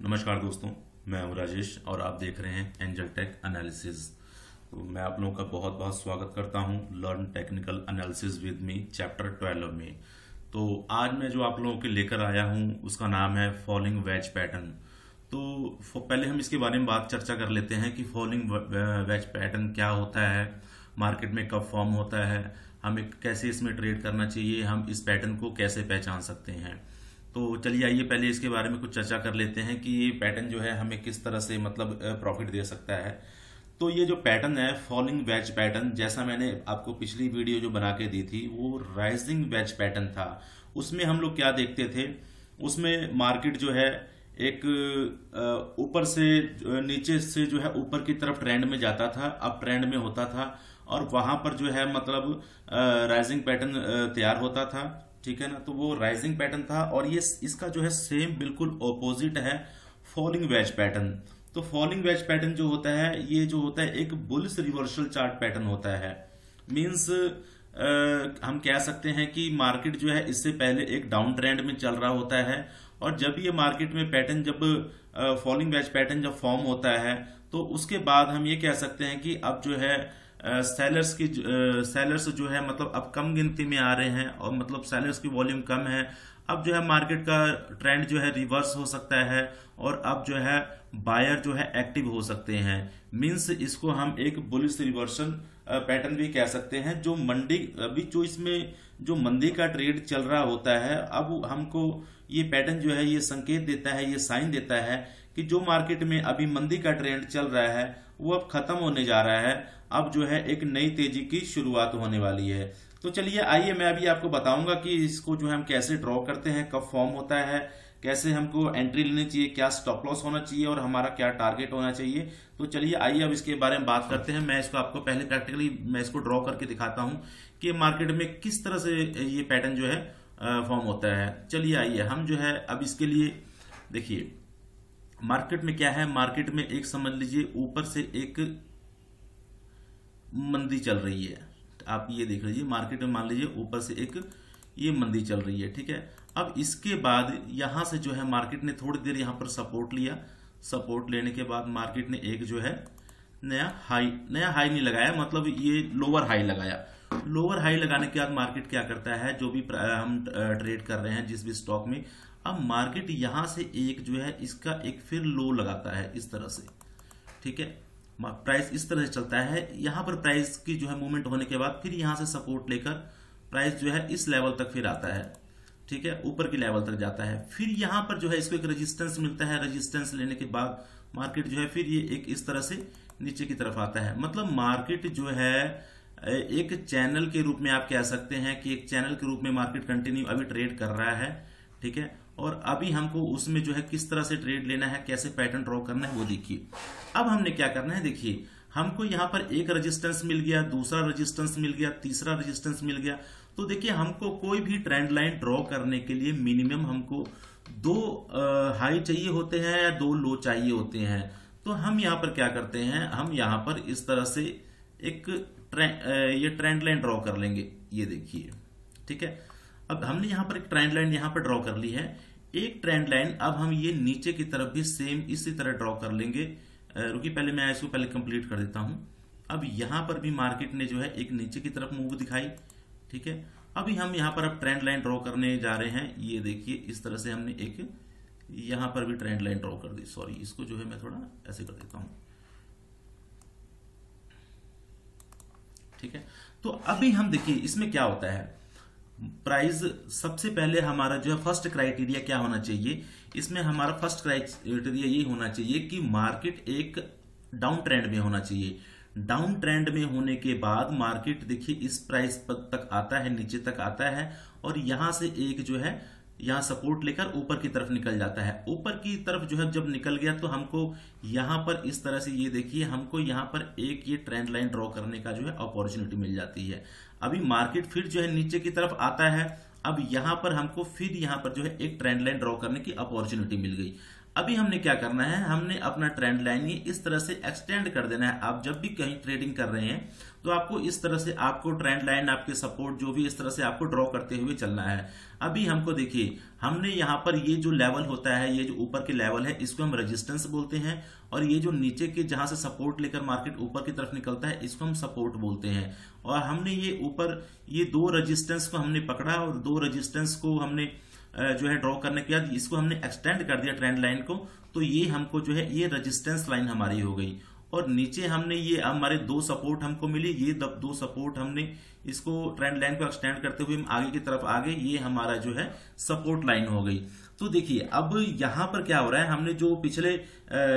नमस्कार दोस्तों, मैं हूँ राजेश और आप देख रहे हैं एंजल टेक एनालिसिस तो मैं आप लोगों का बहुत बहुत स्वागत करता हूँ learn technical analysis with me chapter 12 में। तो आज मैं जो आप लोगों के लेकर आया हूँ, उसका नाम है फॉलिंग वेज पैटर्न तो पहले हम इसके बारे में बात चर्चा कर लेते हैं कि फॉलिंग वेज पैटर्न क्या होता है मार्केट में कब फॉर्म होता है, हमें कैसे इसमें ट्रेड करना चाहिए, हम इस पैटर्न को कैसे पहचान सकते हैं। तो चलिए आइए, पहले इसके बारे में कुछ चर्चा कर लेते हैं कि ये पैटर्न जो है हमें किस तरह से मतलब प्रॉफिट दे सकता है। तो ये जो पैटर्न है फॉलिंग वेज पैटर्न जैसा मैंने आपको पिछली वीडियो जो बना के दी थी, वो राइजिंग वेज पैटर्न था। उसमें हम लोग क्या देखते थे? उसमें मार्केट जो है, एक ऊपर से नीचे से जो है, ऊपर की तरफ़ ट्रेंड में जाता था अब ट्रेंड में होता था, और वहाँ पर जो है मतलब राइजिंग पैटर्न तैयार होता था। ठीक है ना? तो वो राइजिंग पैटर्न था और ये इसका जो है सेम बिल्कुल ऑपोजिट है फॉलिंग वेज पैटर्न तो फॉलिंग वेज पैटर्न जो होता है, ये जो होता है एक बुल्स रिवर्सल चार्ट पैटर्न होता है। मीन्स हम कह सकते हैं कि मार्केट जो है, इससे पहले एक डाउन ट्रेंड में चल रहा होता है और जब ये मार्केट में पैटर्न जब फॉलिंग वेज पैटर्न जब फॉर्म होता है तो उसके बाद हम ये कह सकते हैं कि अब जो है सेलर्स की सेलर्स जो है मतलब अब कम गिनती में आ रहे हैं और मतलब सेलर्स की वॉल्यूम कम है। अब जो है मार्केट का ट्रेंड जो है रिवर्स हो सकता है और अब जो है बायर जो है एक्टिव हो सकते हैं। मींस इसको हम एक बुलिस रिवर्सन पैटर्न भी कह सकते हैं, जो मंडी, अभी जो इसमें जो मंदी का ट्रेड चल रहा होता है, अब हमको ये पैटर्न जो है, ये संकेत देता है, ये साइन देता है कि जो मार्केट में अभी मंदी का ट्रेंड चल रहा है वो अब खत्म होने जा रहा है। अब जो है एक नई तेज़ी की शुरुआत होने वाली है। तो चलिए, आइए मैं अभी आपको बताऊँगा कि इसको जो है हम कैसे ड्रॉ करते हैं, कब फॉर्म होता है, कैसे हमको एंट्री लेनी चाहिए, क्या स्टॉप लॉस होना चाहिए और हमारा क्या टारगेट होना चाहिए। तो चलिए, आइए अब इसके बारे में बात करते हैं। मैं इसको आपको पहले प्रैक्टिकली मैं इसको ड्रॉ करके दिखाता हूँ कि मार्केट में किस तरह से ये पैटर्न जो है फॉर्म होता है। चलिए आइए, हम जो है अब इसके लिए देखिए। मार्केट में क्या है? मार्केट में एक, समझ लीजिए, ऊपर से एक मंदी चल रही है। आप ये देख लीजिए, मार्केट में मान लीजिए, ऊपर से एक ये मंदी चल रही है, ठीक है? अब इसके बाद यहाँ से जो है, मार्केट ने थोड़ी देर यहाँ पर सपोर्ट लिया। सपोर्ट लेने के बाद मार्केट ने एक जो है, नया हाई नया हाई नहीं लगाया मतलब ये लोअर हाई लगाया। लोअर हाई लगाने के बाद मार्केट क्या करता है? जो भी हम ट्रेड कर रहे हैं, जिस भी स्टॉक में अब मार्केट यहाँ से एक जो है, इसका एक फिर लो लगाता है इस तरह से। ठीक है? प्राइस इस तरह से चलता है। यहाँ पर प्राइस की जो है मूवमेंट होने के बाद फिर यहाँ से सपोर्ट लेकर प्राइस जो है इस लेवल तक फिर आता है। ठीक है? ऊपर की लेवल तक जाता है। फिर यहाँ पर जो है इसको एक रेजिस्टेंस मिलता है। रेजिस्टेंस लेने के बाद मार्केट जो है फिर ये एक इस तरह से नीचे की तरफ़ आता है। मतलब मार्केट जो है एक चैनल के रूप में आप कह सकते हैं कि एक चैनल के रूप में मार्केट कंटिन्यू अभी ट्रेड कर रहा है। ठीक है? और अभी हमको उसमें जो है किस तरह से ट्रेड लेना है, कैसे पैटर्न ड्रॉ करना है, वो देखिए। अब हमने क्या करना है, देखिए, हमको यहाँ पर एक रेजिस्टेंस मिल गया, दूसरा रेजिस्टेंस मिल गया, तीसरा रेजिस्टेंस मिल गया। तो देखिए, हमको कोई भी ट्रेंड लाइन ड्रॉ करने के लिए मिनिमम हमको दो हाई चाहिए होते हैं या दो लो चाहिए होते हैं। तो हम यहाँ पर क्या करते हैं, हम यहाँ पर इस तरह से एक ट्रेंड ये ट्रेंड लाइन ड्रॉ कर लेंगे। ये देखिए, ठीक है? अब हमने यहाँ पर एक ट्रेंड लाइन यहाँ पर ड्रॉ कर ली है। एक ट्रेंड लाइन अब हम ये नीचे की तरफ़ भी सेम इसी तरह ड्रॉ कर लेंगे। रुकी, पहले मैं इसको पहले कंप्लीट कर देता हूँ। अब यहाँ पर भी मार्केट ने जो है एक नीचे की तरफ़ मूव दिखाई, ठीक है? अभी हम यहाँ पर अब ट्रेंड लाइन ड्रॉ करने जा रहे हैं। ये देखिए, इस तरह से हमने एक यहाँ पर भी ट्रेंड लाइन ड्रॉ कर दी। सॉरी इसको जो है मैं थोड़ा ऐसे कर देता हूँ। ठीक है? तो अभी हम देखिए, इसमें क्या होता है? प्राइस सबसे पहले हमारा जो है फ़र्स्ट क्राइटेरिया क्या होना चाहिए? इसमें हमारा फ़र्स्ट क्राइटेरिया ये होना चाहिए कि मार्केट एक डाउन ट्रेंड में होना चाहिए। डाउन ट्रेंड में होने के बाद मार्केट देखिए इस प्राइस तक आता है, नीचे तक आता है और यहाँ से एक जो है, यहाँ सपोर्ट लेकर ऊपर की तरफ़ निकल जाता है। ऊपर की तरफ़ जो है, जब निकल गया तो हमको यहाँ पर इस तरह से ये देखिए, हमको यहाँ पर एक ये ट्रेंड लाइन ड्रॉ करने का जो है अपॉर्चुनिटी मिल जाती है। अभी मार्केट फिर जो है नीचे की तरफ़ आता है। अब यहाँ पर हमको फिर यहाँ पर जो है एक ट्रेंड लाइन ड्रॉ करने की अपॉर्चुनिटी मिल गई। अभी हमने क्या करना है? हमने अपना ट्रेंड लाइन ये इस तरह से एक्सटेंड कर देना है। आप जब भी कहीं ट्रेडिंग कर रहे हैं तो आपको इस तरह से आपको ट्रेंड लाइन आपके सपोर्ट जो भी इस तरह से आपको ड्रॉ करते हुए चलना है। अभी हमको देखिए, हमने यहाँ पर ये जो लेवल होता है, ये जो ऊपर के लेवल है, इसको हम रेजिस्टेंस बोलते हैं और ये जो नीचे के जहाँ से सपोर्ट लेकर मार्केट ऊपर की तरफ़ निकलता है, इसको हम सपोर्ट बोलते हैं। और हमने ये ऊपर, ये दो रजिस्टेंस को हमने पकड़ा और दो रजिस्टेंस को हमने जो है ड्रॉ करने के बाद इसको हमने एक्सटेंड कर दिया ट्रेंड लाइन को। तो ये हमको जो है, ये रजिस्टेंस लाइन हमारी हो गई। और नीचे हमने ये, हमारे दो सपोर्ट हमको मिली, ये दो सपोर्ट हमने इसको ट्रेंड लाइन को एक्सटेंड करते हुए हम आगे की तरफ़ आगे, ये हमारा जो है सपोर्ट लाइन हो गई। तो देखिए, अब यहाँ पर क्या हो रहा है, हमने जो पिछले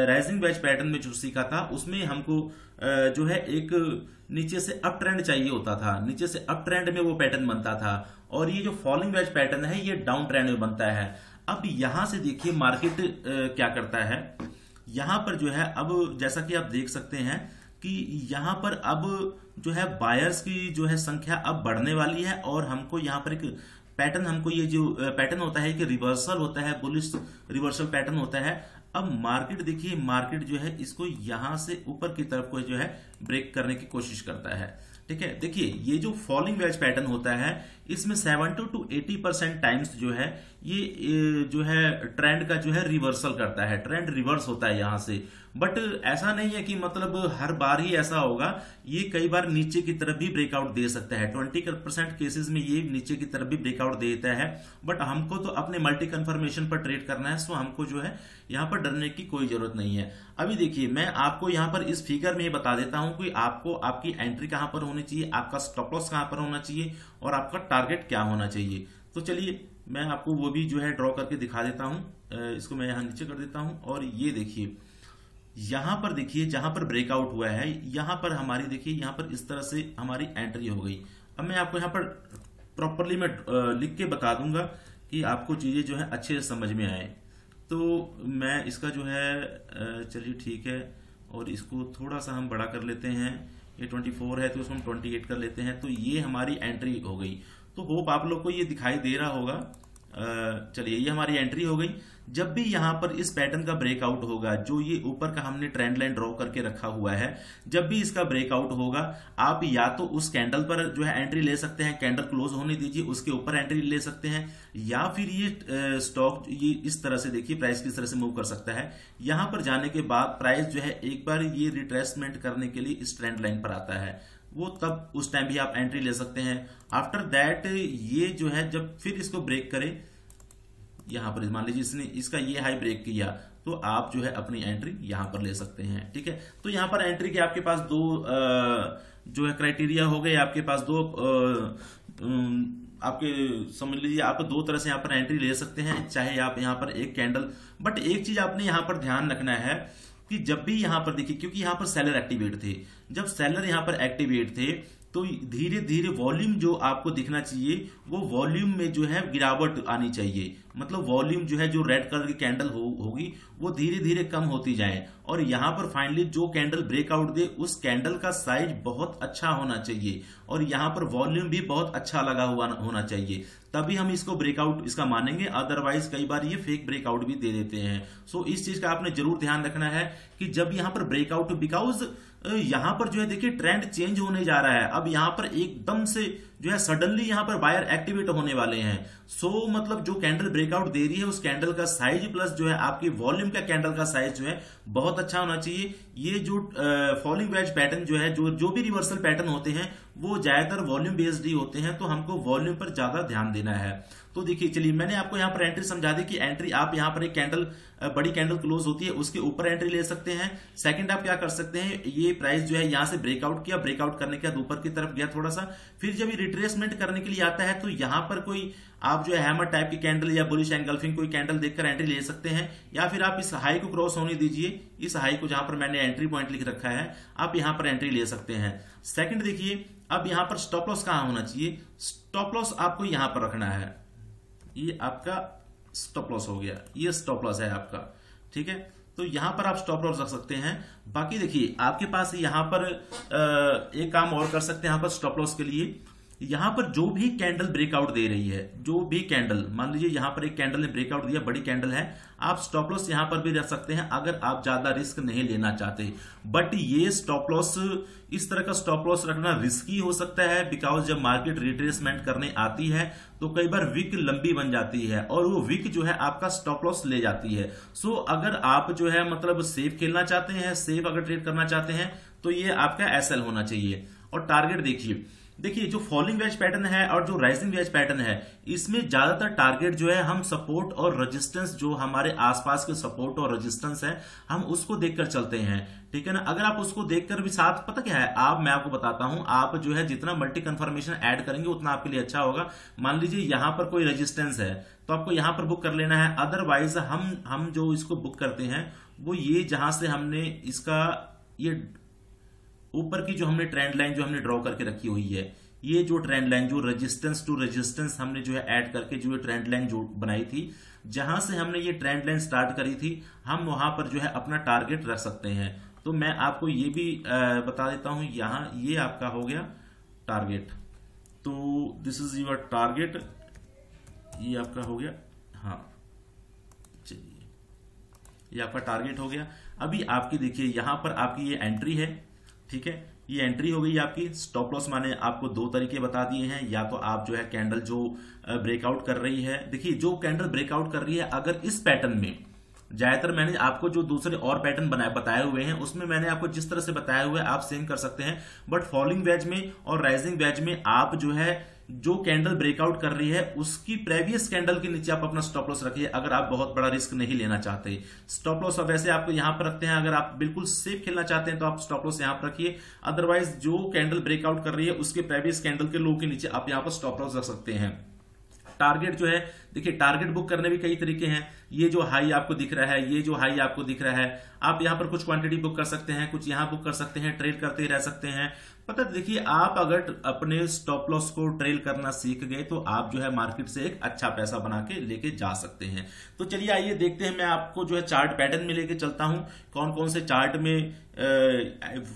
राइजिंग बैच पैटर्न में जो सीखा था, उसमें हमको जो है एक नीचे से अप ट्रेंड चाहिए होता था। नीचे से अप ट्रेंड में वो पैटर्न बनता था। और ये जो फॉलोइंग बैच पैटर्न है, ये डाउन ट्रेंड में बनता है। अब यहाँ से देखिए मार्केट क्या करता है। यहाँ पर जो है, अब जैसा कि आप देख सकते हैं कि यहाँ पर अब जो है बायर्स की जो है संख्या अब बढ़ने वाली है और हमको यहाँ पर एक पैटर्न हमको ये जो पैटर्न होता है कि रिवर्सल होता है बुलिश रिवर्सल पैटर्न होता है। अब मार्केट देखिए मार्केट जो है, इसको यहाँ से ऊपर की तरफ़ को जो है ब्रेक करने की कोशिश करता है। ठीक है? देखिए, ये जो फॉलिंग वेज पैटर्न होता है, इसमें 70 टू 80 परसेंट टाइम्स जो है, ये जो है ट्रेंड का जो है रिवर्सल करता है। ट्रेंड रिवर्स होता है यहाँ से। बट ऐसा नहीं है कि मतलब हर बार ही ऐसा होगा। ये कई बार नीचे की तरफ़ भी ब्रेकआउट दे सकता है। ट्वेंटी परसेंट केसेस में ये नीचे की तरफ़ भी ब्रेकआउट देता है। बट हमको तो अपने मल्टी कन्फर्मेशन पर ट्रेड करना है सो हमको जो है यहाँ पर डरने की कोई ज़रूरत नहीं है। अभी देखिए, मैं आपको यहाँ पर इस फिगर में बता देता हूँ कि आपको आपकी एंट्री कहाँ पर होनी चाहिए, आपका स्टॉप लॉस कहाँ पर होना चाहिए और आपका टारगेट क्या होना चाहिए। तो चलिए, मैं आपको वो भी जो है ड्रॉ करके दिखा देता हूँ। इसको मैं यहाँ नीचे कर देता हूँ और ये देखिए। यहाँ पर देखिए, जहाँ पर ब्रेकआउट हुआ है, यहाँ पर हमारी देखिए, यहाँ पर इस तरह से हमारी एंट्री हो गई। अब मैं आपको यहाँ पर प्रॉपरली मैं लिख के बता दूँगा कि आपको चीज़ें जो है अच्छे से समझ में आए। तो मैं इसका जो है चलिए ठीक है, और इसको थोड़ा सा हम बड़ा कर लेते हैं। ये 24 है तो उसको हम 28 कर लेते हैं। तो ये हमारी एंट्री हो गई। तो होप आप लोग को ये दिखाई दे रहा होगा चलिए, ये हमारी एंट्री हो गई। जब भी यहाँ पर इस पैटर्न का ब्रेकआउट होगा, जो ये ऊपर का हमने ट्रेंड लाइन ड्रॉ करके रखा हुआ है, जब भी इसका ब्रेकआउट होगा, आप या तो उस कैंडल पर जो है एंट्री ले सकते हैं कैंडल क्लोज होने दीजिए, उसके ऊपर एंट्री ले सकते हैं, या फिर ये स्टॉक ये इस तरह से देखिए प्राइस किस तरह से मूव कर सकता है। यहाँ पर जाने के बाद प्राइस जो है एक बार ये रिट्रेसमेंट करने के लिए इस ट्रेंड लाइन पर आता है। वो तब उस टाइम भी आप एंट्री ले सकते हैं। आफ्टर दैट ये जो है जब फिर इसको ब्रेक करे यहाँ पर मान लीजिए इसने इसका ये हाई ब्रेक किया तो आप जो है अपनी एंट्री यहाँ पर ले सकते हैं ठीक है? तो यहाँ पर एंट्री के आपके पास दो आ, जो है क्राइटेरिया हो गए आपके पास दो आ, आपके समझ लीजिए आप दो तरह से यहाँ पर एंट्री ले सकते हैं चाहे आप यहाँ पर एक कैंडल बट एक चीज़ आपने यहाँ पर ध्यान रखना है कि जब भी यहाँ पर देखिए, क्योंकि यहाँ पर सेलर एक्टिवेट थे। जब सेलर यहाँ पर एक्टिवेट थे तो धीरे धीरे वॉल्यूम जो आपको दिखना चाहिए वो वॉल्यूम में जो है गिरावट आनी चाहिए। मतलब वॉल्यूम जो है जो रेड कलर की कैंडल हो, होगी वो धीरे धीरे कम होती जाए। और यहाँ पर फाइनली जो कैंडल ब्रेकआउट दे उस कैंडल का साइज़ बहुत अच्छा होना चाहिए। और यहाँ पर वॉल्यूम भी बहुत अच्छा लगा हुआ होना चाहिए। तभी हम इसको ब्रेकआउट इसका मानेंगे। अदरवाइज़ कई बार ये फेक ब्रेकआउट भी दे देते हैं। सो इस चीज़ का आपने ज़रूर ध्यान रखना है कि जब यहाँ पर ब्रेकआउट बिकॉज़ यहाँ पर जो है देखिए ट्रेंड चेंज होने जा रहा है। अब यहाँ पर एकदम से जो है सडनली यहाँ पर बायर एक्टिवेट होने वाले हैं। सो so, मतलब जो कैंडल ब्रेकआउट दे रही है उस कैंडल का साइज़ प्लस जो है आपकी वॉल्यूम का कैंडल का साइज़ जो है बहुत अच्छा होना चाहिए। ये जो फॉलिंग वेज पैटर्न जो है जो जो भी रिवर्सल पैटर्न होते हैं वो ज़्यादातर वॉल्यूम बेस्ड ही होते हैं तो हमको वॉल्यूम पर ज़्यादा ध्यान देना है। तो देखिए चलिए मैंने आपको यहाँ पर एंट्री समझा दी कि एंट्री आप यहाँ पर एक कैंडल बड़ी कैंडल क्लोज होती है उसके ऊपर एंट्री ले सकते हैं। सेकंड आप क्या कर सकते हैं ये प्राइस जो है यहाँ से ब्रेकआउट किया ब्रेकआउट करने के बाद ऊपर की तरफ़ गया थोड़ा सा। फिर जब ये रिट्रेसमेंट करने के लिए आता है तो यहाँ पर कोई आप जो हैमर टाइप की कैंडल या बुलिश एंगल्फिंग कोई कैंडल देखकर एंट्री ले सकते हैं, या फिर आप इस हाई को क्रॉस होने दीजिए, इस हाई को जहाँ पर मैंने एंट्री पॉइंट लिख रखा है, आप यहाँ पर एंट्री ले सकते हैं। सेकंड देखिए, अब यहाँ पर स्टॉप लॉस कहाँ होना चाहिए? स्टॉप लॉस आपको यहाँ पर रखना है। ये आपका स्टॉप लॉस हो गया। ये स्टॉप लॉस है आपका। ठीक है? तो यहाँ पर आप स्टॉप लॉस रख सकते हैं। बाकी देखिए, आपके पास यहाँ पर एक काम और कर सकते हैं, यहाँ पर स्टॉप लॉस के लिए। यहाँ पर जो भी कैंडल ब्रेकआउट दे रही है, जो भी कैंडल मान लीजिए यहाँ पर एक कैंडल ने ब्रेकआउट दिया, बड़ी कैंडल है, आप स्टॉप लॉस यहाँ पर भी रख सकते हैं अगर आप ज़्यादा रिस्क नहीं लेना चाहते। बट ये स्टॉप लॉस इस तरह का स्टॉप लॉस रखना रिस्की हो सकता है बिकॉज़ जब मार्केट रिट्रेसमेंट करने आती है तो कई बार विक लंबी बन जाती है और वो विक जो है आपका स्टॉप लॉस ले जाती है। सो अगर आप जो है मतलब सेफ़ खेलना चाहते हैं सेफ़ अगर ट्रेड करना चाहते हैं तो ये आपका एसएल होना चाहिए। और टारगेट देखिए देखिए, जो फॉलिंग वेज पैटर्न है और जो राइजिंग वेज पैटर्न है, इसमें ज़्यादातर टारगेट जो है, हम सपोर्ट और रेजिस्टेंस जो हमारे आसपास के सपोर्ट और रेजिस्टेंस है, हम उसको देखकर चलते हैं। ठीक है ना? अगर आप उसको देखकर भी साथ, पता क्या है? आप, मैं आपको बताता हूँ, आप जो है, जितना मल्टी कंफर्मेशन ऐड करेंगे, उतना आपके लिए अच्छा होगा। मान लीजिए, यहाँ पर कोई रेजिस्टेंस है तो आपको यहाँ पर बुक कर लेना है। अदरवाइज़ हम हम जो इसको बुक करते हैं, वो ये जहाँ से हमने इसका, ये ऊपर की जो हमने ट्रेंड लाइन जो हमने ड्रॉ करके रखी हुई है, ये जो ट्रेंड लाइन जो रेजिस्टेंस टू रेजिस्टेंस हमने जो है ऐड करके जो ट्रेंड लाइन जो बनाई थी, जहाँ से हमने ये ट्रेंड लाइन स्टार्ट करी थी, हम वहाँ पर जो है अपना टारगेट रख सकते हैं। तो मैं आपको ये भी बता देता हूँ, यहाँ ये आपका हो गया टारगेट तो दिस इज़ योर टारगेट ये आपका हो गया हाँ चलिए, ये आपका टारगेट हो गया। अभी आपकी देखिए, यहाँ पर आपकी ये एंट्री है ठीक है? ये एंट्री हो गई आपकी स्टॉप लॉस माने आपको दो तरीके बता दिए हैं। या तो आप जो है कैंडल जो ब्रेकआउट कर रही है। देखिए, जो कैंडल ब्रेकआउट कर रही है, अगर इस पैटर्न में, ज़्यादातर मैंने आपको जो दूसरे और पैटर्न बनाए, बताए हुए हैं, उसमें मैंने आपको जिस तरह से बताया हुआ है, आप सेम कर सकते हैं। बट फॉलिंग वेज में और राइजिंग वेज में आप जो है जो कैंडल ब्रेकआउट कर रही है, उसकी प्रेवियस कैंडल के नीचे आप अपना स्टॉप लॉस रखिए, अगर आप बहुत बड़ा रिस्क नहीं लेना चाहते। स्टॉप लॉस वैसे आपको यहाँ पर रखते हैं, अगर आप बिल्कुल सेफ़ खेलना चाहते हैं तो आप स्टॉप लॉस यहाँ पर रखिए। अदरवाइज़ जो कैंडल ब्रेकआउट कर रही है, उसके प्रेवियस कैंडल के लो के नीचे आप यहाँ पर स्टॉप लॉस रख सकते हैं। टारगेट जो है, देखिए टारगेट बुक करने भी कई तरीके हैं। ये जो हाई आपको दिख रहा है, ये जो हाई आपको दिख रहा है, आप यहाँ पर कुछ क्वांटिटी बुक कर सकते हैं, कुछ यहाँ बुक कर सकते हैं ट्रेड करते रह सकते हैं। पता देखिए, आप अगर अपने स्टॉप लॉस को ट्रेल करना सीख गए तो आप जो है मार्केट से एक अच्छा पैसा बना के लेके जा सकते हैं। तो चलिए, आइए देखते हैं, मैं आपको जो है चार्ट पैटर्न में लेके चलता हूँ। कौन कौन से चार्ट में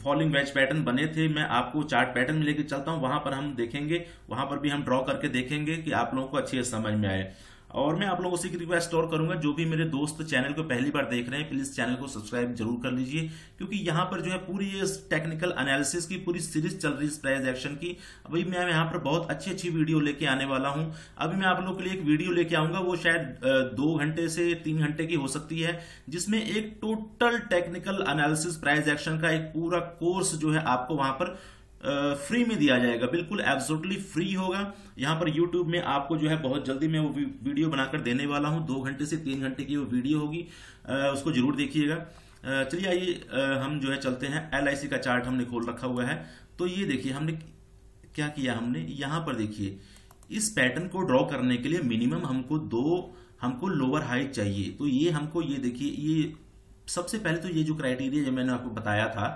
फॉलिंग वेज पैटर्न बने थे, मैं आपको चार्ट पैटर्न में लेके चलता हूँ। वहाँ पर हम देखेंगे, वहाँ पर भी हम ड्रॉ करके देखेंगे कि आप लोगों को अच्छी समझ में आए। और मैं आप लोगों से रिक्वेस्ट और करूँगा, जो भी मेरे दोस्त चैनल को पहली बार देख रहे हैं प्लीज़ चैनल को सब्सक्राइब ज़रूर कर लीजिए, क्योंकि यहाँ पर जो है पूरी ये टेक्निकल एनालिसिस की, पूरी सीरीज़ चल रही है प्राइज एक्शन की। अभी मैं यहाँ पर बहुत अच्छी अच्छी वीडियो लेके आने वाला हूँ। अभी मैं आप लोगों के लिए एक वीडियो लेके आऊँगा, वो शायद दो घंटे से तीन घंटे की हो सकती है, जिसमें एक total technical analysis price action का एक पूरा कोर्स जो है आपको वहाँ पर फ्री में दिया जाएगा। बिल्कुल एब्सोल्युटली फ्री होगा। यहाँ पर यूट्यूब में आपको जो है बहुत जल्दी मैं वो वीडियो बनाकर देने वाला हूँ। दो घंटे से तीन घंटे की वो वीडियो होगी। उसको ज़रूर देखिएगा। चलिए आइए हम जो है चलते हैं। LIC का चार्ट हमने खोल रखा हुआ है। तो ये देखिए, हमने क्या किया हमने? यहाँ पर देखिए, इस पैटर्न को ड्रॉ करने के लिए मिनिमम हमको दो, हमको लोअर हाइट चाहिए। तो ये हमको ये देखिए, ये सबसे पहले तो ये जो क्राइटेरिया मैंने आपको बताया था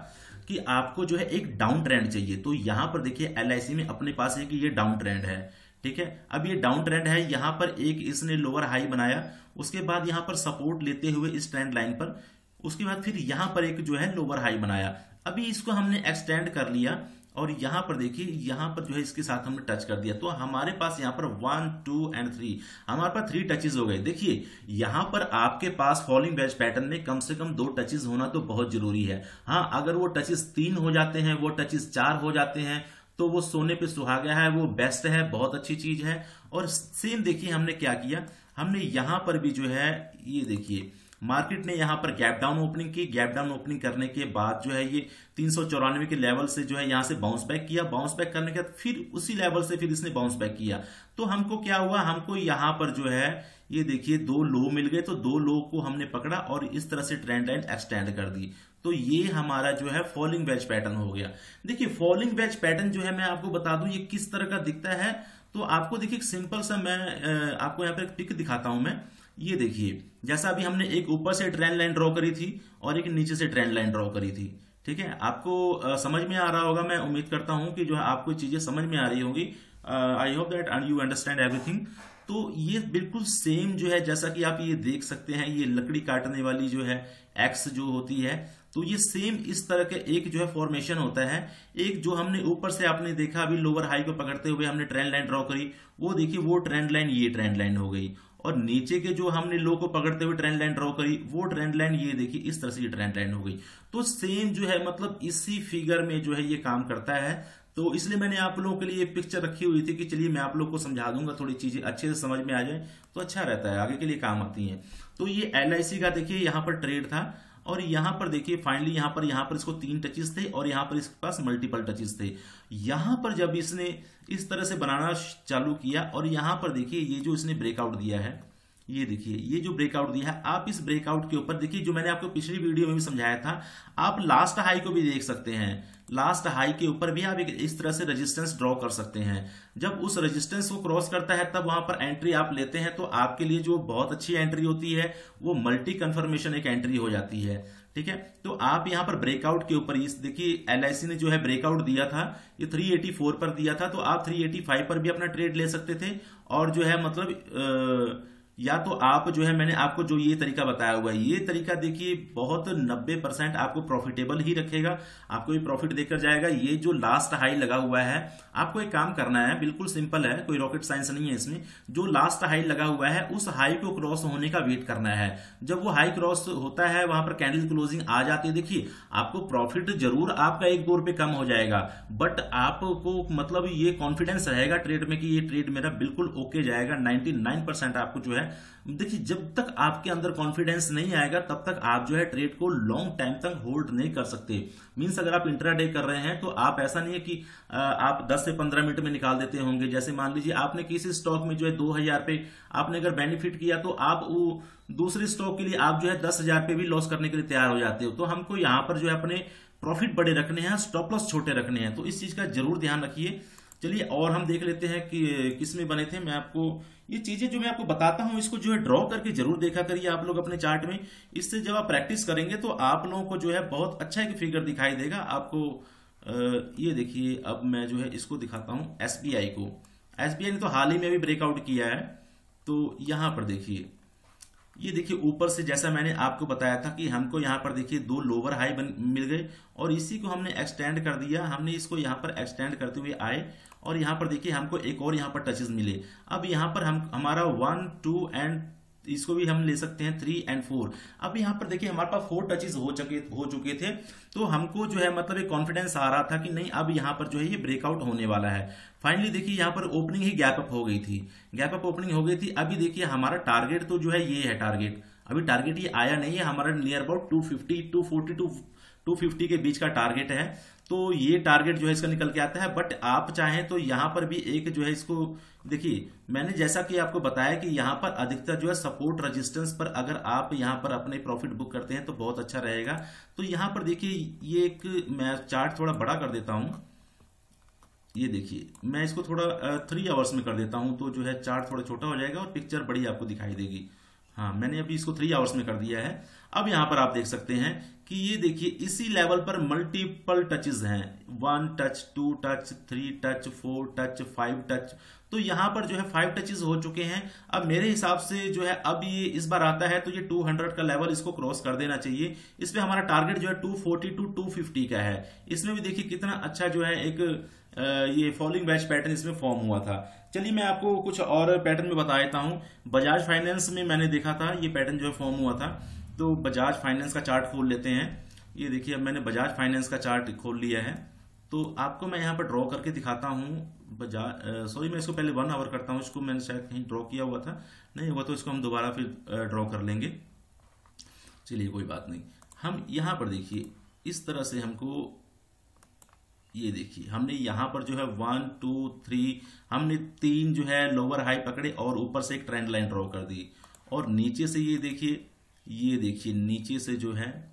कि आपको जो है एक डाउन ट्रेंड चाहिए। तो यहाँ पर देखिए एलआईसी में अपने पास है कि ये डाउन ट्रेंड है। ठीक है? अब ये डाउन ट्रेंड है, यहाँ पर एक इसने लोअर हाई बनाया। उसके बाद यहाँ पर सपोर्ट लेते हुए इस ट्रेंड लाइन पर, उसके बाद फिर यहाँ पर एक जो है लोअर हाई बनाया। अभी इसको हमने एक्सटेंड कर लिया। और यहाँ पर देखिए, यहाँ पर जो है इसके साथ हमने टच कर दिया। तो हमारे पास यहाँ पर वन टू एंड थ्री हमारे पास थ्री टचेज हो गए। देखिए, यहाँ पर आपके पास फॉलिंग वेज पैटर्न में कम से कम दो टचेज होना तो बहुत ज़रूरी है। हाँ अगर वो टचेज तीन हो जाते हैं, वो टचेज चार हो जाते हैं तो वो सोने पे सुहागा है, वो बेस्ट है, बहुत अच्छी चीज़ है। और सेम देखिए हमने क्या किया? हमने यहाँ पर भी जो है, ये देखिए मार्केट ने यहाँ पर गैप डाउन ओपनिंग की। गैप डाउन ओपनिंग करने के बाद जो है ये तीन सौ चौरानवे के लेवल से जो है यहाँ से बाउंस बैक किया। बाउंस बैक करने के बाद फिर उसी लेवल से फिर इसने बाउंस बैक किया। तो हमको क्या हुआ? हमको यहाँ पर जो है, ये देखिए, दो लो मिल गए। तो दो लो को हमने पकड़ा और इस तरह से ट्रेंड लाइन एक्सटेंड कर दी। तो ये हमारा जो है फॉलिंग वेज पैटर्न हो गया। देखिए फॉलिंग वेज पैटर्न जो है मैं आपको बता दूँ, ये किस तरह का दिखता है? तो आपको देखिए सिंपल सा मैं आपको यहाँ पर पिक दिखाता हूँ मैं। ये देखिए, जैसा अभी हमने एक ऊपर से ट्रेंड लाइन ड्रॉ करी थी और एक नीचे से ट्रेंड लाइन ड्रॉ करी थी, ठीक है? आपको समझ में आ रहा होगा, मैं उम्मीद करता हूँ कि जो है आपको चीज़ें समझ में आ रही होंगी। I hope that you understand everything तो ये बिल्कुल सेम जो है, जैसा कि आप ये देख सकते हैं, ये लकड़ी काटने वाली जो है एक्स जो होती है तो ये सेम इस तरह के एक जो है फॉर्मेशन होता है। एक जो हमने ऊपर से आपने देखा, अभी लोअर हाई को पकड़ते हुए हमने ट्रेंड लाइन ड्रॉ करी, वो देखिए, वो ट्रेंड लाइन ये ट्रेंड लाइन हो गई। और नीचे के जो हमने लो को पकड़ते हुए ट्रेंड लाइन ड्रॉ करी, वो ट्रेंड लाइन ये देखिए, इस तरह से ये ट्रेंड लाइन हो गई। तो सेम जो है मतलब इसी फिगर में जो है ये काम करता है। तो इसलिए मैंने आप लोगों के लिए पिक्चर रखी हुई थी कि चलिए मैं आप लोग को समझा दूँगा, थोड़ी चीज़ें अच्छे से समझ में आ जाए तो अच्छा रहता है, आगे के लिए काम आती है। तो ये LIC का देखिए, यहाँ पर ट्रेड था। और यहाँ पर देखिए फाइनली यहाँ पर यहाँ पर इसको तीन टचेस थे और यहाँ पर इसके पास मल्टीपल टचेस थे। यहाँ पर जब इसने इस तरह से बनाना चालू किया और यहाँ पर देखिए, ये जो इसने ब्रेकआउट दिया है ये देखिए ये जो ब्रेकआउट दिया है आप इस ब्रेकआउट के ऊपर देखिए जो मैंने आपको पिछली वीडियो में भी समझाया था आप लास्ट हाई को भी देख सकते हैं। लास्ट हाई के ऊपर भी आप इस तरह से रेजिस्टेंस ड्रॉ कर सकते हैं। जब उस रेजिस्टेंस को क्रॉस करता है तब वहाँ पर एंट्री आप लेते हैं तो आपके लिए जो बहुत अच्छी एंट्री होती है वो मल्टी कंफर्मेशन एक एंट्री हो जाती है। ठीक है? तो आप यहाँ पर ब्रेकआउट के ऊपर इस देखिए एल ने जो है ब्रेकआउट दिया था ये 384 पर दिया था तो आप 385 पर भी अपना ट्रेड ले सकते थे और जो है मतलब आ, या तो आप जो है, मैंने आपको जो ये तरीका बताया हुआ है, ये तरीका देखिए, बहुत 90 परसेंट आपको प्रॉफिटेबल ही रखेगा। आपको ये प्रॉफिट देकर जाएगा। ये जो लास्ट हाई लगा हुआ है, आपको एक काम करना है, बिल्कुल सिंपल है, कोई रॉकेट साइंस नहीं है इसमें। जो लास्ट हाई लगा हुआ है, उस हाई को क्रॉस होने का वेट करना है। जब वो हाई क्रॉस होता है, वहाँ पर कैंडल क्लोजिंग आ जाती है, देखिए, आपको प्रॉफिट ज़रूर आपका एक दो रुपए कम हो जाएगा। बट आपको मतलब ये कॉन्फिडेंस रहेगा ट्रेड में कि ये ट्रेड मेरा बिल्कुल ओके जाएगा। नाइनटी आपको जो है देखिए, जब तक आपके अंदर कॉन्फिडेंस नहीं आएगा, तब तक आप जो है ट्रेड को लॉन्ग टाइम तक होल्ड नहीं कर सकते। मीन्स अगर आप इंट्राडे कर रहे हैं तो आप ऐसा नहीं है कि आप 10 से 15 मिनट में निकाल देते होंगे। जैसे मान लीजिए, आपने किसी स्टॉक में जो है 2000 पे आपने अगर बेनिफिट किया तो आप वो दूसरे स्टॉक के लिए आप जो है दस हज़ार पे भी लॉस करने के लिए तैयार हो जाते हो। तो हमको यहाँ पर जो है अपने प्रॉफिट बड़े रखने हैं स्टॉप लॉस छोटे रखने हैं। तो इस चीज़ का ज़रूर ध्यान रखिए। चलिए, और हम देख लेते हैं कि किसमें बने थे। मैं आपको ये चीज़ें जो मैं आपको बताता हूँ, इसको जो है ड्रॉ करके ज़रूर देखा करिए आप लोग अपने चार्ट में। इससे जब आप प्रैक्टिस करेंगे तो आप लोगों को जो है बहुत अच्छा एक फिगर दिखाई देगा। आपको ये देखिए, अब मैं जो है इसको दिखाता हूँ एसबीआई को। एसबीआई ने तो हाल ही में भी ब्रेकआउट किया है। तो यहाँ पर देखिए, ये देखिए, ऊपर से जैसा मैंने आपको बताया था कि हमको यहाँ पर देखिए दो लोअर हाई बन, मिल गए, और इसी को हमने एक्सटेंड कर दिया। हमने इसको यहाँ पर एक्सटेंड करते हुए आए। और यहाँ पर देखिए हमको एक और यहाँ पर टचेस मिले। अब यहाँ पर हम, हमारा वन टू एंड इसको भी हम ले सकते हैं थ्री एंड फोर अब यहाँ पर देखिए हमारे पास फोर टचेस हो चुके हो चुके थे। तो हमको जो है मतलब एक कॉन्फिडेंस आ रहा था कि नहीं, अब यहाँ पर जो है ये ब्रेकआउट होने वाला है। फाइनली देखिए यहाँ पर ओपनिंग ही गैप अप हो गई थी। गैप अप ओपनिंग हो गई थी। अभी देखिए हमारा टारगेट तो जो है ये है टारगेट अभी टारगेट ये आया नहीं है। हमारा near about two fifty two forty to two fifty के बीच का टारगेट है तो ये टारगेट जो है इसका निकल के आता है बट आप चाहें तो यहाँ पर भी एक जो है इसको, देखिए, मैंने जैसा कि आपको बताया कि यहाँ पर अधिकतर जो है सपोर्ट रेजिस्टेंस पर अगर आप यहाँ पर अपने प्रॉफिट बुक करते हैं तो बहुत अच्छा रहेगा। तो यहाँ पर देखिए, ये एक, मैं चार्ट थोड़ा बड़ा कर देता हूँ। ये देखिए, मैं इसको थोड़ा थ्री आवर्स में कर देता हूँ तो जो है चार्ट थोड़ा छोटा हो जाएगा और पिक्चर बड़ी आपको दिखाई देगी। हाँ मैंने अभी इसको थ्री आवर्स में कर दिया है। अब यहाँ पर आप देख सकते हैं कि ये देखिए, इसी लेवल पर मल्टीपल टचेस हैं। One touch two touch three touch four touch five touch तो यहाँ पर जो है फाइव टचेस हो चुके हैं। अब मेरे हिसाब से जो है, अब ये इस बार आता है तो ये 200 का लेवल इसको क्रॉस कर देना चाहिए। इसमें हमारा टारगेट जो है 240 टू 250 का है। इसमें भी देखिए कितना अच्छा जो है एक ये फॉलोइंग बैच पैटर्न इसमें फॉर्म हुआ था। चलिए मैं आपको कुछ और पैटर्न में बता देता हूँ। बजाज फाइनेंस में मैंने देखा था, ये पैटर्न जो है फॉर्म हुआ था। तो बजाज फाइनेंस का चार्ट खोल लेते हैं। ये देखिए, अब मैंने बजाज फाइनेंस का चार्ट खोल लिया है। तो आपको मैं यहाँ पर ड्रॉ करके दिखाता हूँ। बजाज सॉरी मैं इसको पहले वन आवर करता हूँ। इसको मैंने शायद कहीं ड्रॉ किया हुआ था। नहीं हुआ तो इसको हम दोबारा फिर ड्रॉ कर लेंगे। चलिए, कोई बात नहीं। हम यहाँ पर देखिए, इस तरह से हमको ये देखिए, हमने यहाँ पर जो है वन टू थ्री हमने तीन जो है लोअर हाई पकड़े और ऊपर से एक ट्रेंड लाइन ड्रॉ कर दी। और नीचे से ये देखिए ये देखिए, नीचे से जो है,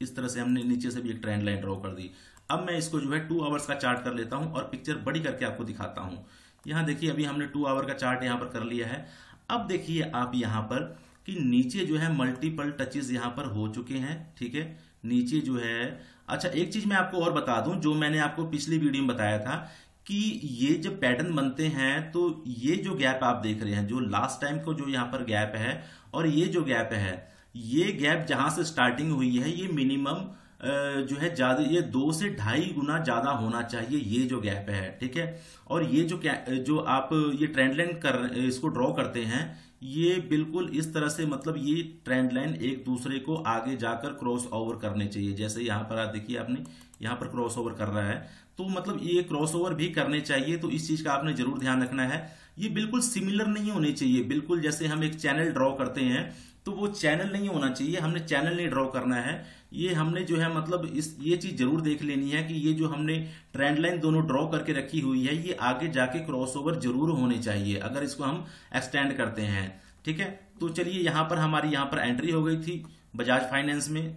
इस तरह से हमने नीचे से भी एक ट्रेंड लाइन ड्रॉ कर दी। अब मैं इसको जो है टू आवर्स का चार्ट कर लेता हूँ और पिक्चर बड़ी करके आपको दिखाता हूँ। यहाँ देखिए, अभी हमने टू आवर का चार्ट यहाँ पर कर लिया है। अब देखिए आप यहाँ पर कि नीचे जो है मल्टीपल टचेस यहाँ पर हो चुके हैं, ठीक है? नीचे जो है अच्छा एक चीज़ मैं आपको और बता दूँ, जो मैंने आपको पिछली वीडियो में बताया था कि ये जब पैटर्न बनते हैं तो ये जो गैप आप देख रहे हैं, जो लास्ट टाइम को जो यहाँ पर गैप है, और ये जो गैप है, ये गैप जहाँ से स्टार्टिंग हुई है, ये मिनिमम जो है ज़्यादा, ये दो से ढाई गुना ज़्यादा होना चाहिए, ये जो गैप है, ठीक है? और ये जो क्या, जो आप ये ट्रेंड लाइन कर, इसको ड्रॉ करते हैं, ये बिल्कुल इस तरह से मतलब ये ट्रेंड लाइन एक दूसरे को आगे जाकर क्रॉस ओवर करने चाहिए। जैसे यहाँ पर आप देखिए आपने, यहाँ पर क्रॉस ओवर कर रहा है तो मतलब ये क्रॉस ओवर भी करने चाहिए तो इस चीज़ का आपने ज़रूर ध्यान रखना है। ये बिल्कुल सिमिलर नहीं होने चाहिए। बिल्कुल जैसे हम एक चैनल ड्रॉ करते हैं तो वो चैनल नहीं होना चाहिए। हमने चैनल नहीं ड्रॉ करना है। ये हमने जो है मतलब इस, ये चीज़ ज़रूर देख लेनी है कि ये जो हमने ट्रेंड लाइन दोनों ड्रॉ करके रखी हुई है, ये आगे जाके क्रॉसओवर ज़रूर होने चाहिए, अगर इसको हम एक्सटेंड करते हैं। ठीक है? तो चलिए, यहाँ पर हमारी, यहाँ पर एंट्री हो गई थी बजाज फाइनेंस में।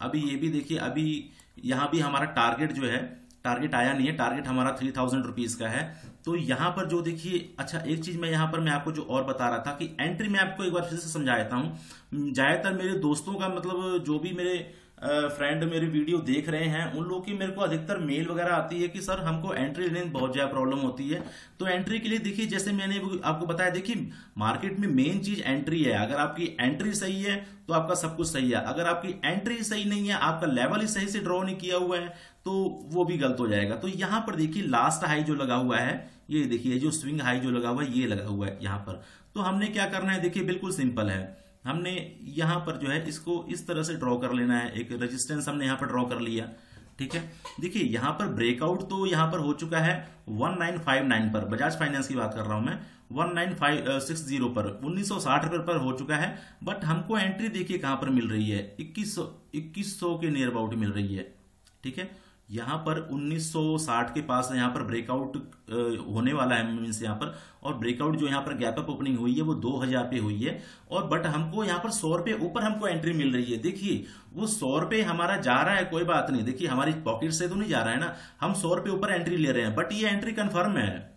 अभी ये भी देखिए, अभी यहाँ भी हमारा टारगेट जो है टारगेट आया नहीं है। टारगेट हमारा थ्री थाउज़ेंड रुपीज़ का है। तो यहाँ पर जो देखिए अच्छा एक चीज़ मैं यहाँ पर मैं आपको जो और बता रहा था कि एंट्री मैं आपको एक बार फिर से समझा देता हूँ। ज़्यादातर मेरे दोस्तों का मतलब जो भी मेरे फ्रेंड मेरी वीडियो देख रहे हैं, उन लोगों की मेरे को अधिकतर मेल वगैरह आती है कि, सर, हमको एंट्री लेने में बहुत ज़्यादा प्रॉब्लम होती है। तो एंट्री के लिए देखिए, जैसे मैंने आपको बताया, देखिए मार्केट में मेन चीज़ एंट्री है। अगर आपकी एंट्री सही है तो आपका सब कुछ सही है। अगर आपकी एंट्री सही नहीं है, आपका लेवल ही सही से ड्रॉ नहीं किया हुआ है तो वो भी गलत हो जाएगा। तो यहाँ पर देखिए लास्ट हाई जो लगा हुआ है, ये देखिए जो स्विंग हाई जो लगा हुआ है, ये लगा हुआ है यहाँ पर। तो हमने क्या करना है, देखिए, बिल्कुल सिंपल है। हमने यहाँ पर जो है इसको इस तरह से ड्रॉ कर लेना है। एक रेजिस्टेंस हमने यहाँ पर ड्रॉ कर लिया, ठीक है? देखिए, यहाँ पर ब्रेकआउट तो यहाँ पर हो चुका है 1959 पर। बजाज फाइनेंस की बात कर रहा हूँ मैं। 1960 पर। 1960 रुपए पर हो चुका है बट हमको एंट्री देखिए कहाँ पर मिल रही है। 2100 2100 के नियर अबाउट मिल रही है, ठीक है? यहाँ पर 1960 के पास यहाँ पर ब्रेकआउट होने वाला है मीन्स यहाँ पर। और ब्रेकआउट जो यहाँ पर गैप अप ओपनिंग हुई है, वो 2000 पे हुई है। और बट हमको यहाँ पर सौ रुपए ऊपर हमको एंट्री मिल रही है। देखिए, वो सौ रुपए हमारा जा रहा है, कोई बात नहीं। देखिए, हमारी पॉकेट से तो नहीं जा रहा है ना। हम सौ रुपये ऊपर एंट्री ले रहे हैं बट ये एंट्री कन्फर्म है।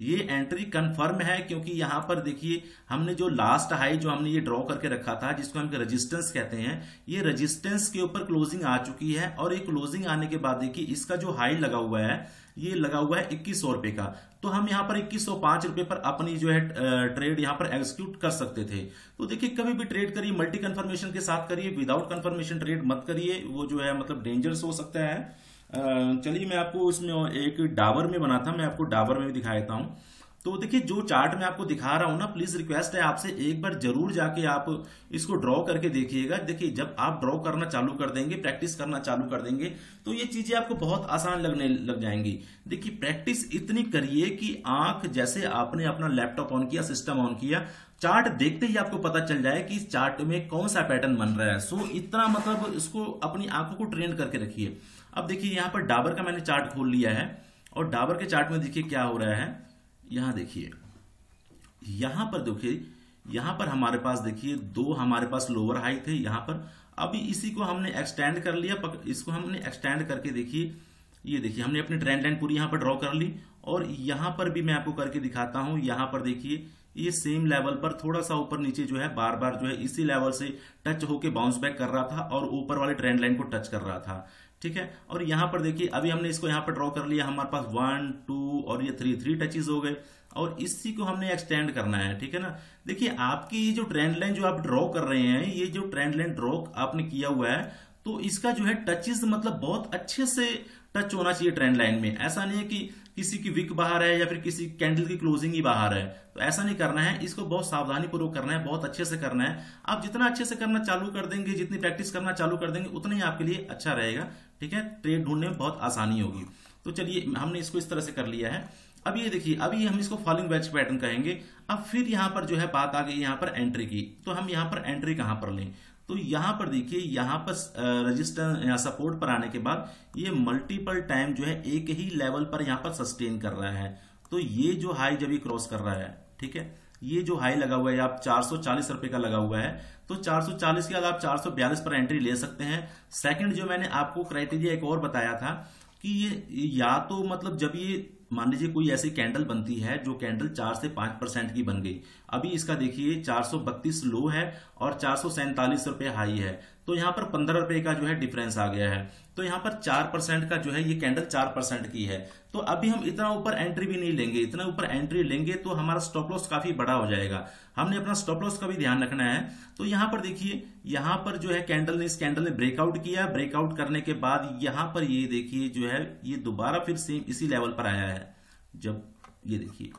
ये एंट्री कंफर्म है क्योंकि यहाँ पर देखिए, हमने जो लास्ट हाई जो हमने ये ड्रॉ करके रखा था, जिसको हम रेजिस्टेंस कहते हैं, ये रेजिस्टेंस के ऊपर क्लोजिंग आ चुकी है और ये क्लोजिंग आने के बाद देखिए, इसका जो हाई लगा हुआ है, ये लगा हुआ है इक्कीस सौ रुपए का। तो हम यहाँ पर इक्कीस सौ पाँच रुपए पर अपनी जो है ट्रेड यहाँ पर एग्जीक्यूट कर सकते थे। तो देखिए, कभी भी ट्रेड करिए मल्टी कंफर्मेशन के साथ करिए विदाउट कंफर्मेशन ट्रेड मत करिए, वो जो है मतलब डेंजरस हो सकता है। चलिए मैं आपको इसमें एक डाबर में बना था, मैं आपको डाबर में भी दिखा देता हूँ। तो देखिए, जो चार्ट मैं आपको दिखा रहा हूँ ना प्लीज़ रिक्वेस्ट है आपसे, एक बार ज़रूर जाके आप इसको ड्रॉ करके देखिएगा। देखिए, जब आप ड्रॉ करना चालू कर देंगे प्रैक्टिस करना चालू कर देंगे तो ये चीज़ें आपको बहुत आसान लगने लग जाएँगी। देखिए प्रैक्टिस इतनी करिए कि आँख, जैसे आपने अपना लैपटॉप ऑन किया सिस्टम ऑन किया, चार्ट देखते ही आपको पता चल जाए कि इस चार्ट में कौन सा पैटर्न बन रहा है। सो इतना मतलब इसको अपनी आँखों को ट्रेन करके रखिए। अब देखिए यहाँ पर डाबर का मैंने चार्ट खोल लिया है और डाबर के चार्ट में देखिए क्या हो रहा है। यहाँ देखिए। यहाँ पर देखिए, यहाँ पर हमारे पास देखिए, दो हमारे पास लोअर हाई थे यहाँ पर। अभी इसी को हमने एक्सटेंड कर लिया इसको हमने एक्सटेंड करके देखिए, ये देखिए, हमने अपनी ट्रेंड लाइन पूरी यहाँ पर ड्रॉ कर ली। और यहाँ पर भी मैं आपको करके दिखाता हूँ, यहाँ पर देखिए, ये सेम लेवल पर थोड़ा सा ऊपर नीचे जो है बार बार जो है, इसी लेवल से टच होके बाउंस बैक कर रहा था और ऊपर वाले ट्रेंड लाइन को टच कर रहा था। ठीक है? और यहाँ पर देखिए, अभी हमने इसको यहाँ पर ड्रॉ कर लिया, हमारे पास वन टू और ये थ्री थ्री टचेज हो गए। और इसी को हमने एक्सटेंड करना है, ठीक है ना? देखिए, आपकी ये जो ट्रेंड लाइन जो आप ड्रॉ कर रहे हैं, ये जो ट्रेंड लाइन ड्रॉ आपने किया हुआ है तो इसका जो है टचेज मतलब बहुत अच्छे से टच होना चाहिए ट्रेंड लाइन में। ऐसा नहीं है कि किसी की विक बाहर है या फिर किसी कैंडल की क्लोजिंग ही बाहर है। तो ऐसा नहीं करना है, इसको बहुत सावधानी पूर्वक करना है, बहुत अच्छे से करना है। आप जितना अच्छे से करना चालू कर देंगे, जितनी प्रैक्टिस करना चालू कर देंगे, उतना ही आपके लिए अच्छा रहेगा, ठीक है? ट्रेड ढूँढने में बहुत आसानी होगी। तो चलिए, हमने इसको इस तरह से कर लिया है। अब ये देखिए, अभी हम इसको फॉलोइंग बैच पैटर्न कहेंगे। अब फिर यहाँ पर जो है बात आ गई यहाँ पर एंट्री की। तो हम यहाँ पर एंट्री कहाँ पर लें? तो यहाँ पर देखिए, यहाँ पर रजिस्टर सपोर्ट पर आने के बाद ये मल्टीपल टाइम जो है, एक ही लेवल पर यहाँ पर सस्टेन कर रहा है। तो ये जो हाई जब ये क्रॉस कर रहा है, ठीक है? ये जो हाई लगा हुआ है आप चार रुपए का लगा हुआ है। तो 440 के बाद आप 442 पर एंट्री ले सकते हैं। सेकंड जो मैंने आपको क्राइटेरिया एक और बताया था कि ये, या तो मतलब जब ये मान लीजिए कोई ऐसी कैंडल बनती है जो कैंडल चार से पाँच परसेंट की बन गई। अभी इसका देखिए, चार सौ बत्तीस लो है और चार रुपए हाई है। तो यहाँ पर पंद्रह रुपए का जो है डिफरेंस आ गया है। तो यहाँ पर चार परसेंट का जो है ये कैंडल चार परसेंट की है। तो अभी हम इतना ऊपर एंट्री भी नहीं लेंगे। इतना ऊपर एंट्री लेंगे तो हमारा स्टॉप लॉस काफ़ी बड़ा हो जाएगा। हमने अपना स्टॉप लॉस का भी ध्यान रखना है। तो यहाँ पर देखिए, यहाँ पर जो है कैंडल ने, इस कैंडल ने ब्रेकआउट किया। ब्रेकआउट करने के बाद यहाँ पर ये देखिए जो है, ये दोबारा फिर सेम इसी लेवल पर आया है। जब ये देखिए,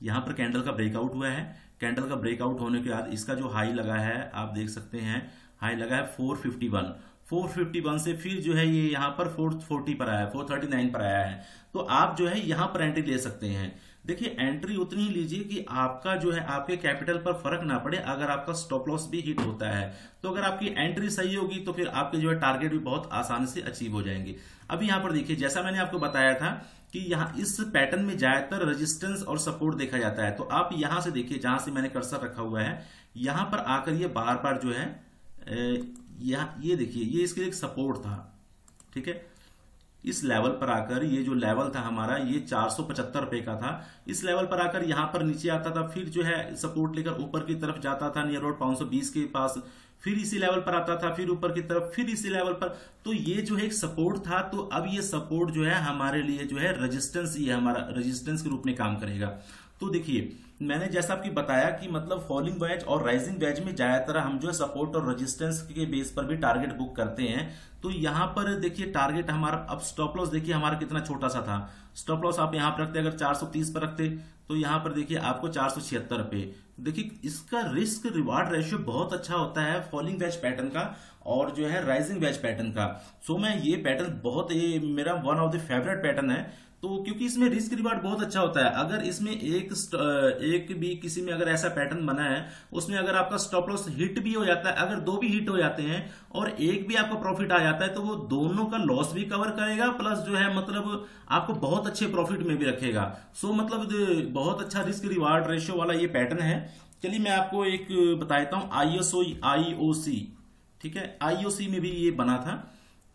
यहाँ पर कैंडल का ब्रेकआउट हुआ है। कैंडल का ब्रेकआउट होने के बाद इसका जो हाई लगा है, आप देख सकते हैं, हाई लगा है 451 451 से फिर जो है ये यहाँ पर 440 पर आया है 439 पर आया है। तो आप जो है यहाँ पर एंट्री ले सकते हैं। देखिए एंट्री उतनी ही लीजिए कि आपका जो है, आपके कैपिटल पर फ़र्क ना पड़े, अगर आपका स्टॉप लॉस भी हिट होता है। तो अगर आपकी एंट्री सही होगी तो फिर आपके जो है टारगेट भी बहुत आसानी से अचीव हो जाएँगे। अभी यहाँ पर देखिए, जैसा मैंने आपको बताया था कि यहाँ इस पैटर्न में ज़्यादातर रेजिस्टेंस और सपोर्ट देखा जाता है। तो आप यहाँ से देखिए, जहाँ से मैंने कर्सर रखा हुआ है, यहाँ पर आकर ये बार बार जो है ये देखिए, ये इसके एक सपोर्ट था, ठीक है? इस लेवल पर आकर, ये जो लेवल था हमारा, ये चार सौ पचहत्तर रुपए का था। इस लेवल पर आकर यहाँ पर नीचे आता था, फिर जो है सपोर्ट लेकर ऊपर की तरफ़ जाता था नियर अबाउट पाँच के पास। फिर इसी लेवल पर आता था, फिर ऊपर की तरफ़, फिर इसी लेवल पर। तो ये जो है एक सपोर्ट था तो अब ये सपोर्ट जो है हमारे लिए जो है रेजिस्टेंस ये हमारा रेजिस्टेंस के रूप में काम करेगा। तो देखिए मैंने जैसा आपकी बताया कि मतलब फॉलिंग बैच और राइजिंग बैच में ज़्यादातर हम जो है सपोर्ट और रेजिस्टेंस के बेस पर भी टारगेट बुक करते हैं। तो यहाँ पर देखिए टारगेट हमारा, अब स्टॉप लॉस देखिए हमारा कितना छोटा सा था। स्टॉप लॉस आप यहाँ पर रखते अगर 430 पर रखते तो यहाँ पर देखिए आपको चार रुपए देखिए इसका रिस्क रिवार्ड रेशियो बहुत अच्छा होता है फॉलिंग बैच पैटर्न का और जो है राइजिंग बैच पैटर्न का। सो मैं ये पैटर्न बहुत ये मेरा one of the favourite pattern है। तो क्योंकि इसमें रिस्क रिवार्ड बहुत अच्छा होता है। अगर इसमें एक एक भी किसी में अगर ऐसा पैटर्न बना है, उसमें अगर आपका स्टॉप लॉस हिट भी हो जाता है, अगर दो भी हिट हो जाते हैं और एक भी आपका प्रॉफिट आ जाता है तो वो दोनों का लॉस भी कवर करेगा प्लस जो है मतलब आपको बहुत अच्छे प्रॉफिट में भी रखेगा। सो मतलब बहुत अच्छा रिस्क रिवार्ड रेशियो वाला ये पैटर्न है। चलिए मैं आपको एक बता देता हूँ आईएसओ आईओसी ठीक है? आईओसी में भी ये बना था।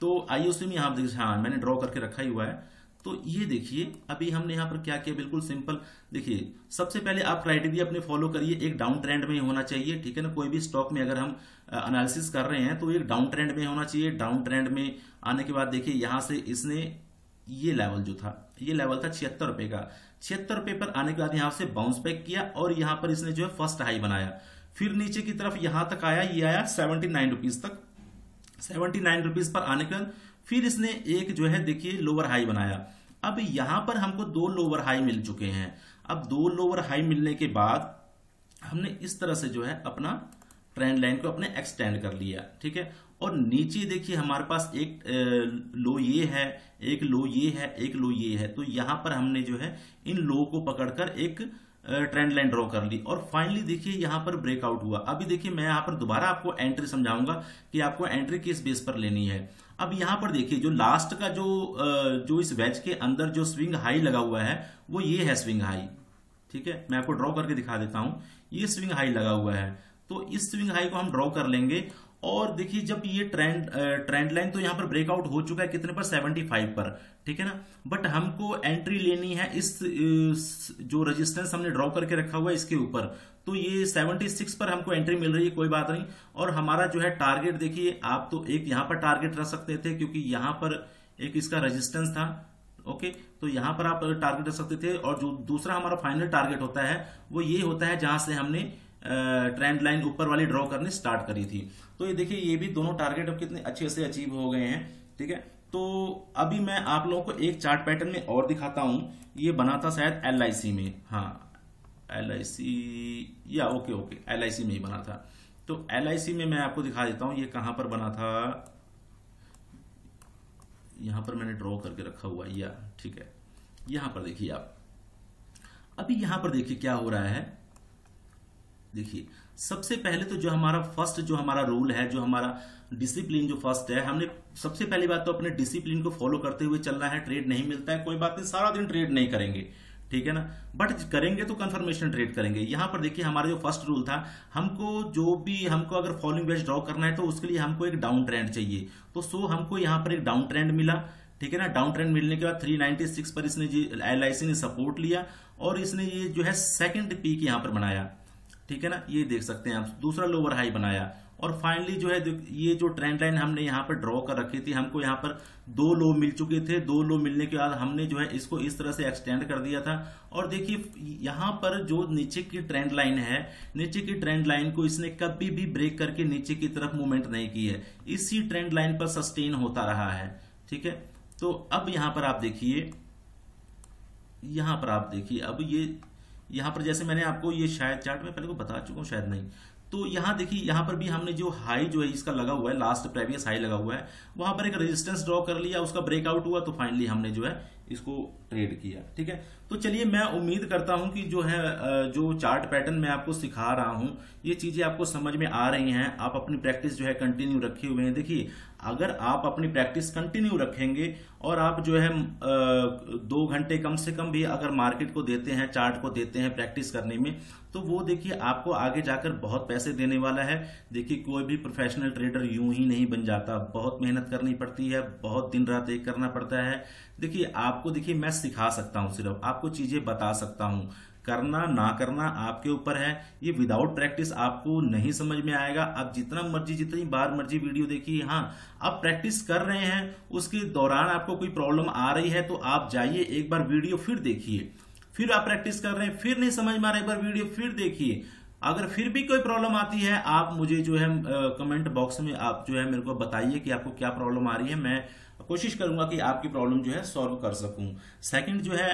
तो आईओसी में यहाँ हाँ मैंने ड्रॉ करके रखा ही हुआ है। तो ये देखिए, अभी हमने यहाँ पर क्या किया, बिल्कुल सिंपल। देखिए, सबसे पहले आप क्राइटेरिया अपने फॉलो करिए। एक डाउन ट्रेंड में होना चाहिए, ठीक है ना? कोई भी स्टॉक में अगर हम एनालिसिस कर रहे हैं तो एक डाउन ट्रेंड में होना चाहिए। डाउन ट्रेंड में आने के बाद देखिए, यहाँ से इसने ये लेवल जो था, ये लेवल था छिहत्तर रुपए का। छिहत्तर रुपए पर आने के बाद यहाँ से बाउंस बैक किया और यहाँ पर इसने जो है फ़र्स्ट हाई बनाया। फिर नीचे की तरफ़ यहाँ तक आया, ये आया सेवेंटी नाइन रुपीज़ तक। सेवेंटी नाइन रुपीज़ पर आने के बाद फिर इसने एक जो है, देखिए लोअर हाई बनाया। अब यहाँ पर हमको दो लोअर हाई मिल चुके हैं। अब दो लोअर हाई मिलने के बाद हमने इस तरह से जो है, अपना ट्रेंड लाइन को अपने एक्सटेंड कर लिया, ठीक है? और नीचे देखिए, हमारे पास एक लो ये है, एक लो ये है, एक लो ये है। तो यहाँ पर हमने जो है, इन लो को पकड़कर एक ट्रेंड लाइन ड्रॉ कर ली। और फाइनली देखिए, यहाँ पर ब्रेकआउट हुआ। अभी देखिए, मैं यहाँ पर दोबारा आपको एंट्री समझाऊँगा कि आपको एंट्री किस बेस पर लेनी है। अब यहाँ पर देखिए, जो लास्ट का जो जो इस वेज के अंदर जो स्विंग हाई लगा हुआ है, वो ये है स्विंग हाई ठीक है? मैं आपको ड्रॉ करके दिखा देता हूँ। ये स्विंग हाई लगा हुआ है। तो इस स्विंग हाई को हम ड्रॉ कर लेंगे और देखिए जब ये ट्रेंड ट्रेंड लाइन तो यहाँ पर ब्रेकआउट हो चुका है कितने पर? 75 पर ठीक है ना? बट हमको एंट्री लेनी है इस, जो रेजिस्टेंस हमने ड्रॉ करके रखा हुआ है इसके ऊपर। तो ये 76 पर हमको एंट्री मिल रही है कोई बात नहीं। और हमारा जो है टारगेट देखिए आप तो एक यहाँ पर टारगेट रख सकते थे क्योंकि यहाँ पर एक इसका रजिस्टेंस था ओके तो यहाँ पर आप टारगेट रख सकते थे। और जो दूसरा हमारा फाइनल टारगेट होता है वो ये होता है जहाँ से हमने ट्रेंड लाइन ऊपर वाली ड्रॉ करनी स्टार्ट करी थी। तो ये देखिए, ये भी दोनों टारगेट अब कितने अच्छे से अचीव हो गए हैं, ठीक है? तो अभी मैं आप लोगों को एक चार्ट पैटर्न में और दिखाता हूँ। ये बना था शायद एलआईसी में। हाँ एल या ओके ओके एलआईसी में ही बना था। तो एलआईसी में मैं आपको दिखा देता हूँ, ये कहाँ पर बना था? यहाँ पर मैंने ड्रॉ करके रखा हुआ, या, ठीक है। यहाँ पर देखिए आप। अभी यहाँ पर देखिए क्या हो रहा है। देखिए, सबसे पहले तो जो हमारा फ़र्स्ट जो हमारा रूल है, जो हमारा डिसिप्लिन जो फ़र्स्ट है, हमने सबसे पहली बात तो अपने डिसिप्लिन को फॉलो करते हुए चलना है ट्रेड नहीं मिलता है, कोई बात नहीं, सारा दिन ट्रेड नहीं करेंगे, ठीक है ना? बट करेंगे तो कंफर्मेशन ट्रेड करेंगे। यहाँ पर देखिए, हमारा जो फ़र्स्ट रूल था, हमको जो भी, हमको अगर फॉलोइंग वेज ड्रॉ करना है तो उसके लिए हमको एक डाउन ट्रेंड चाहिए। तो सो हमको यहाँ पर एक डाउन ट्रेंड मिला, ठीक है ना? डाउन ट्रेंड मिलने के बाद 396 पर इसने एल ने सपोर्ट लिया और इसने ये जो है सेकंड पीक यहाँ पर बनाया। ठीक है ना? ये देख सकते हैं आप। दूसरा लोअर हाई बनाया। और फाइनली जो है ये जो ट्रेंड लाइन हमने यहाँ पर ड्रॉ कर रखी थी, हमको यहाँ पर दो लो मिल चुके थे। दो लो मिलने के बाद हमने जो है इसको इस तरह से एक्सटेंड कर दिया था। और देखिए, यहाँ पर जो नीचे की ट्रेंड लाइन है, नीचे की ट्रेंड लाइन को इसने कभी भी ब्रेक करके नीचे की तरफ़ मूवमेंट नहीं की है। इसी ट्रेंड लाइन पर सस्टेन होता रहा है। ठीक है? तो अब यहाँ पर आप देखिए, यहाँ पर आप देखिए, अब ये यहाँ पर जैसे मैंने आपको ये शायद चार्ट में पहले को बता चुका हूँ, शायद नहीं। तो यहाँ देखिए, यहाँ पर भी हमने जो हाई जो है, इसका लगा हुआ है लास्ट प्रेवियस हाई लगा हुआ है। वहाँ पर एक रेजिस्टेंस ड्रॉ कर लिया, उसका ब्रेकआउट हुआ तो फाइनली हमने जो है, इसको ट्रेड किया, ठीक है? तो चलिए मैं उम्मीद करता हूँ कि जो है जो चार्ट पैटर्न मैं आपको सिखा रहा हूँ, ये चीज़ें आपको समझ में आ रही हैं। आप अपनी प्रैक्टिस जो है कंटिन्यू रखे हुए हैं। देखिए, अगर आप अपनी प्रैक्टिस कंटिन्यू रखेंगे और आप जो है दो घंटे कम से कम भी अगर मार्केट को देते हैं चार्ट को देते हैं प्रैक्टिस करने में तो वो देखिए आपको आगे जाकर बहुत पैसे देने वाला है। देखिए, कोई भी प्रोफेशनल ट्रेडर यूँ ही नहीं बन जाता। बहुत मेहनत करनी पड़ती है, बहुत दिन रात एक करना पड़ता है। देखिए, आपको देखिए, मैं सिखा सकता हूँ, सिर्फ़ आपको चीज़ें बता सकता हूँ। करना, ना करना आपके ऊपर है। ये विदाउट प्रैक्टिस आपको नहीं समझ में आएगा। आप जितना मर्ज़ी, जितनी बार मर्ज़ी वीडियो देखिए हाँ आप प्रैक्टिस कर रहे हैं, उसके दौरान आपको कोई प्रॉब्लम आ रही है तो आप जाइए, एक बार वीडियो फिर देखिए। फिर आप प्रैक्टिस कर रहे हैं, फिर नहीं समझ में आ रहा, एक बार वीडियो फिर देखिए। अगर फिर भी कोई प्रॉब्लम आती है, आप मुझे जो है कमेंट बॉक्स में आप जो है मेरे को बताइए कि आपको क्या प्रॉब्लम आ रही है। मैं कोशिश करूँगा कि आपकी प्रॉब्लम जो है सॉल्व कर सकूँ। सेकंड जो है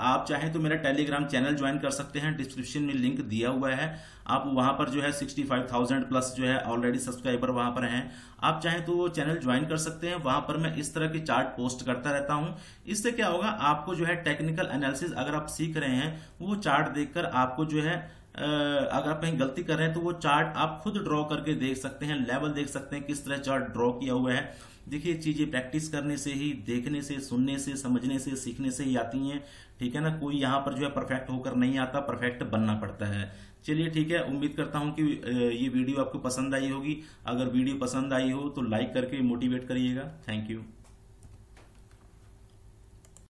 आप चाहें तो मेरा टेलीग्राम चैनल ज्वाइन कर सकते हैं। डिस्क्रिप्शन में लिंक दिया हुआ है। आप वहाँ पर जो है 65,000 प्लस जो है ऑलरेडी सब्सक्राइबर वहाँ पर हैं। आप चाहें तो वो चैनल ज्वाइन कर सकते हैं। वहाँ पर मैं इस तरह के चार्ट पोस्ट करता रहता हूँ। इससे क्या होगा आपको जो है टेक्निकल एनालिसिस अगर आप सीख रहे हैं वो चार्ट देखकर आपको जो है अगर आप कहीं गलती कर रहे हैं तो वो चार्ट आप खुद ड्रॉ करके देख सकते हैं लेवल देख सकते हैं किस तरह चार्ट ड्रॉ किया हुआ है। देखिए, चीज़ें प्रैक्टिस करने से ही, देखने से, सुनने से, समझने से, सीखने से ही आती हैं। ठीक है ना? कोई यहाँ पर जो है परफेक्ट होकर नहीं आता परफेक्ट बनना पड़ता है। चलिए, ठीक है, उम्मीद करता हूँ कि ये वीडियो आपको पसंद आई होगी। अगर वीडियो पसंद आई हो तो लाइक करके मोटिवेट करिएगा। Thank you